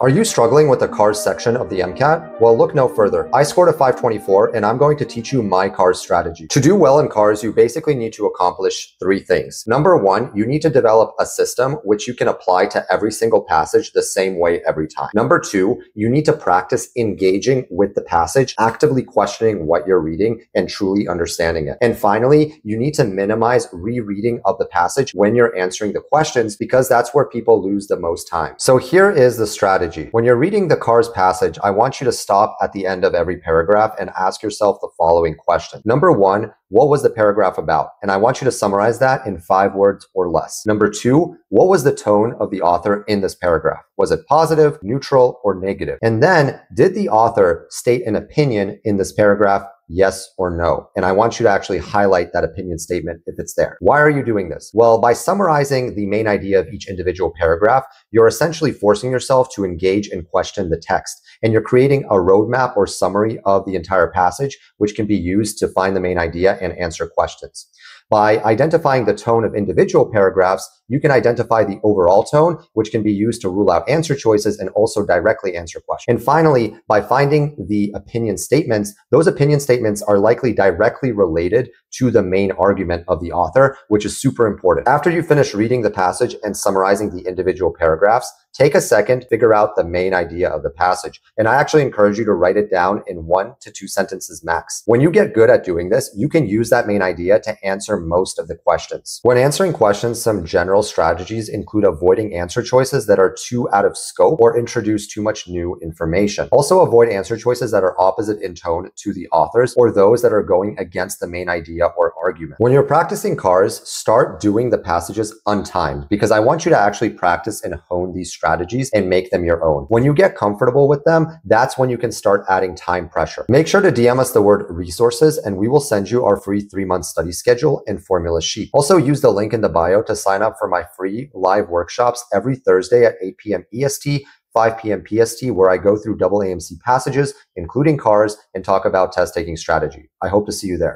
Are you struggling with the CARS section of the MCAT? Well, look no further. I scored a 524 and I'm going to teach you my CARS strategy. To do well in CARS, you basically need to accomplish three things. Number one, you need to develop a system which you can apply to every single passage the same way every time. Number two, you need to practice engaging with the passage, actively questioning what you're reading and truly understanding it. And finally, you need to minimize rereading of the passage when you're answering the questions because that's where people lose the most time. So here is the strategy strategy. When you're reading the CARS passage, I want you to stop at the end of every paragraph and ask yourself the following question. Number one, what was the paragraph about? And I want you to summarize that in five words or less. Number two, what was the tone of the author in this paragraph? Was it positive, neutral, or negative? And then did the author state an opinion in this paragraph yes or no. And I want you to actually highlight that opinion statement if it's there. Why are you doing this? Well, by summarizing the main idea of each individual paragraph, you're essentially forcing yourself to engage and question the text. And you're creating a roadmap or summary of the entire passage, which can be used to find the main idea and answer questions. By identifying the tone of individual paragraphs, you can identify the overall tone, which can be used to rule out answer choices and also directly answer questions. And finally, by finding the opinion statements, those opinion statements are likely directly related to the main argument of the author, which is super important. After you finish reading the passage and summarizing the individual paragraphs, take a second, figure out the main idea of the passage. And I actually encourage you to write it down in one to two sentences max. When you get good at doing this, you can use that main idea to answer most of the questions. When answering questions, some general strategies include avoiding answer choices that are too out of scope or introduce too much new information. Also avoid answer choices that are opposite in tone to the authors or those that are going against the main idea or argument. When you're practicing CARS, start doing the passages untimed because I want you to actually practice and hone these strategies and make them your own. When you get comfortable with them, that's when you can start adding time pressure. Make sure to DM us the word resources and we will send you our free three month study schedule and formula sheet. Also use the link in the bio to sign up for my free live workshops every Thursday at 8 p.m. EST 5 p.m. PST, where I go through double AMC passages, including CARS, and talk about test taking strategy. I hope to see you there.